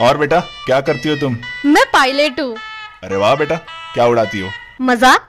और बेटा क्या करती हो तुम? मैं पायलट हूँ। अरे वाह बेटा क्या उड़ाती हो? मज़ाक?